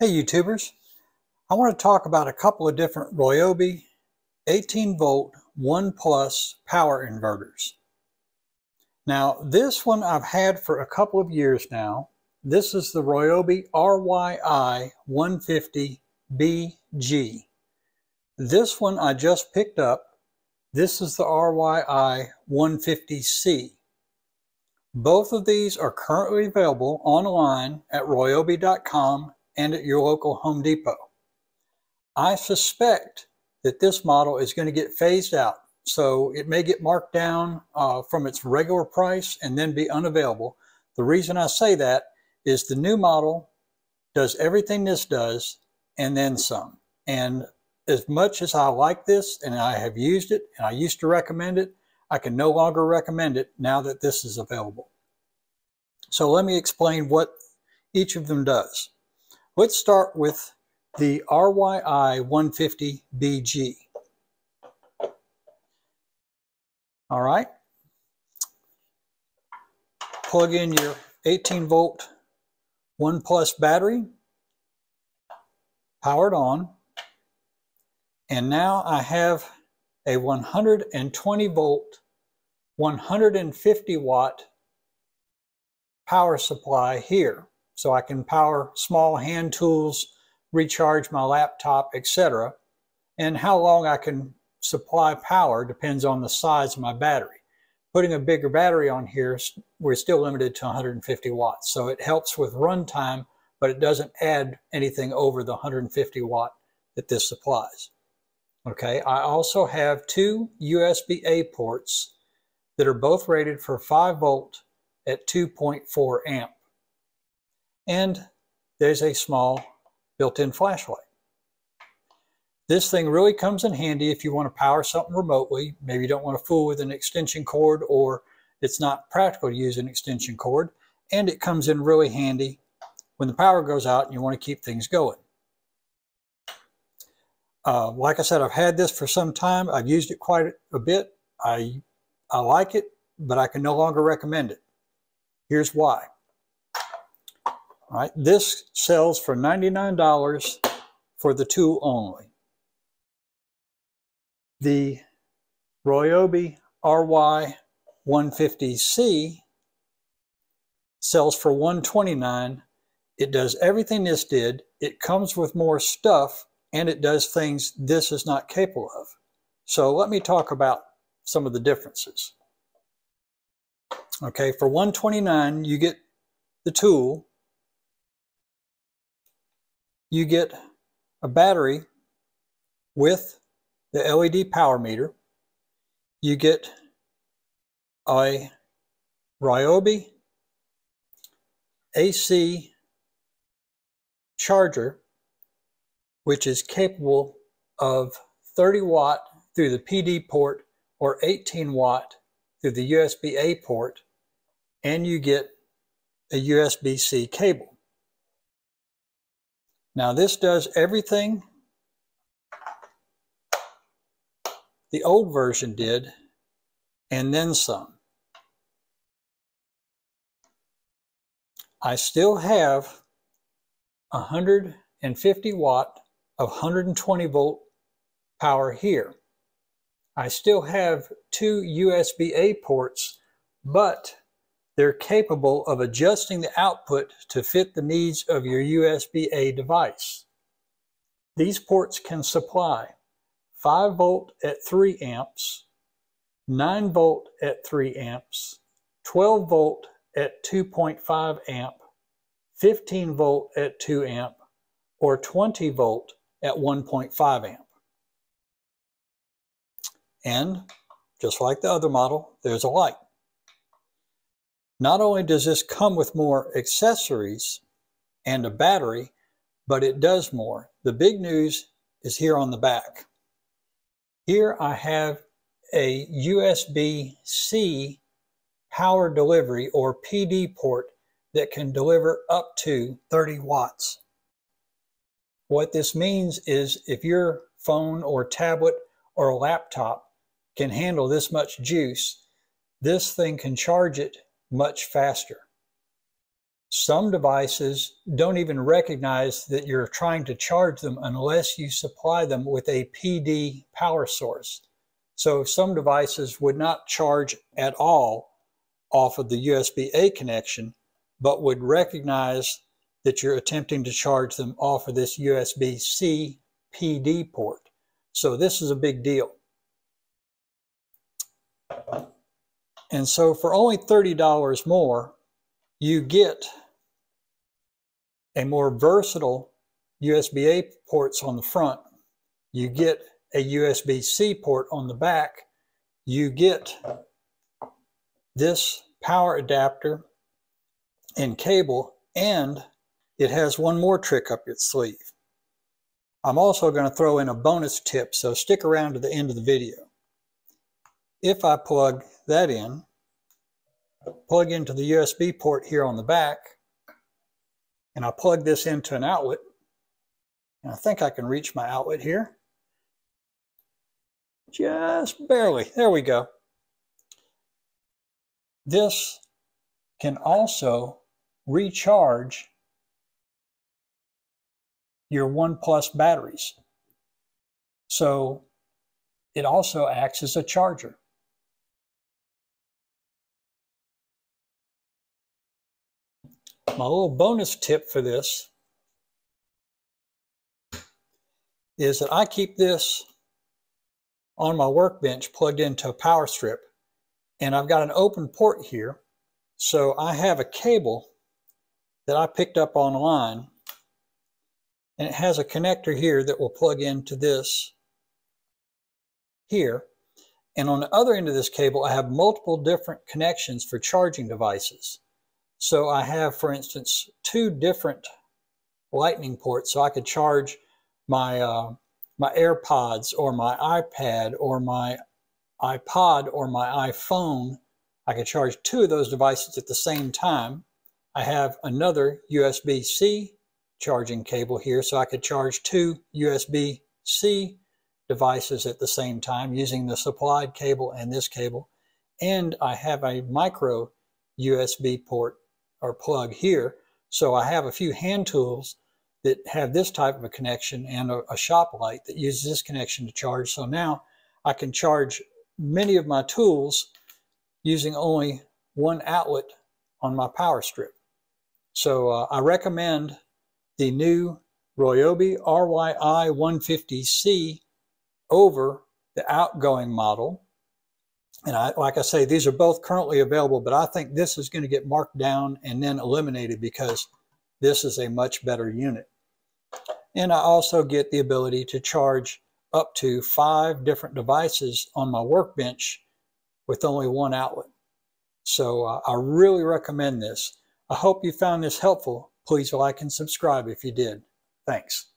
Hey YouTubers, I want to talk about a couple of different Ryobi 18 volt 1 plus power inverters. Now this one I've had for a couple of years now. This is the Ryobi RYI 150BG. This one I just picked up. This is the RYI 150C. Both of these are currently available online at ryobi.com and at your local Home Depot. I suspect that this model is going to get phased out. So it may get marked down uh, from its regular price and then be unavailable. The reason I say that is the new model does everything this does and then some. And as much as I like this and I have used it and I used to recommend it, I can no longer recommend it now that this is available. So let me explain what each of them does. Let's start with the RYI 150BG. All right. Plug in your 18 volt 1 plus battery, powered on. And now I have a 120 volt, 150 watt power supply here so I can power small hand tools, recharge my laptop, etc. And how long I can supply power depends on the size of my battery. Putting a bigger battery on here, we're still limited to 150 watts. So it helps with runtime, but it doesn't add anything over the 150 watt that this supplies. Okay, I also have two USB-A ports that are both rated for 5 volt at 2.4 amp and there's a small built-in flashlight. This thing really comes in handy if you want to power something remotely. Maybe you don't want to fool with an extension cord or it's not practical to use an extension cord. And it comes in really handy when the power goes out and you want to keep things going. Uh, like I said, I've had this for some time. I've used it quite a bit. I, I like it, but I can no longer recommend it. Here's why. All right, this sells for $99 for the two only. The Ryobi RY 150C sells for 129 It does everything this did. It comes with more stuff and it does things this is not capable of. So let me talk about some of the differences. Okay, for 129 you get the tool you get a battery with the LED power meter. You get a Ryobi AC charger, which is capable of 30 watt through the PD port or 18 watt through the USB-A port, and you get a USB-C cable. Now this does everything the old version did and then some. I still have 150 watt of 120 volt power here. I still have two USB-A ports, but they're capable of adjusting the output to fit the needs of your USB-A device. These ports can supply 5 volt at 3 amps, 9 volt at 3 amps, 12 volt at 2.5 amp, 15 volt at 2 amp, or 20 volt at 1.5 amp. And just like the other model, there's a light. Not only does this come with more accessories and a battery, but it does more. The big news is here on the back. Here I have a USB-C power delivery or PD port that can deliver up to 30 watts. What this means is if your phone or tablet or laptop can handle this much juice, this thing can charge it much faster. Some devices don't even recognize that you're trying to charge them unless you supply them with a PD power source. So some devices would not charge at all off of the USB-A connection, but would recognize that you're attempting to charge them off of this USB-C PD port. So this is a big deal. And so for only $30 more, you get a more versatile USB-A ports on the front. You get a USB-C port on the back. You get this power adapter and cable, and it has one more trick up its sleeve. I'm also going to throw in a bonus tip, so stick around to the end of the video. If I plug that in, plug into the USB port here on the back, and I plug this into an outlet, and I think I can reach my outlet here. Just barely. There we go. This can also recharge your OnePlus batteries. So it also acts as a charger. My little bonus tip for this is that I keep this on my workbench plugged into a power strip and I've got an open port here so I have a cable that I picked up online and it has a connector here that will plug into this here. And on the other end of this cable, I have multiple different connections for charging devices. So I have, for instance, two different lightning ports. So I could charge my, uh, my AirPods or my iPad or my iPod or my iPhone. I could charge two of those devices at the same time. I have another USB-C charging cable here so I could charge two USB-C devices at the same time using the supplied cable and this cable. And I have a micro USB port or plug here. So I have a few hand tools that have this type of a connection and a, a shop light that uses this connection to charge. So now I can charge many of my tools using only one outlet on my power strip. So uh, I recommend the new Ryobi RYI 150C over the outgoing model. And I, like I say, these are both currently available, but I think this is going to get marked down and then eliminated because this is a much better unit. And I also get the ability to charge up to five different devices on my workbench with only one outlet. So uh, I really recommend this. I hope you found this helpful Please like and subscribe if you did. Thanks.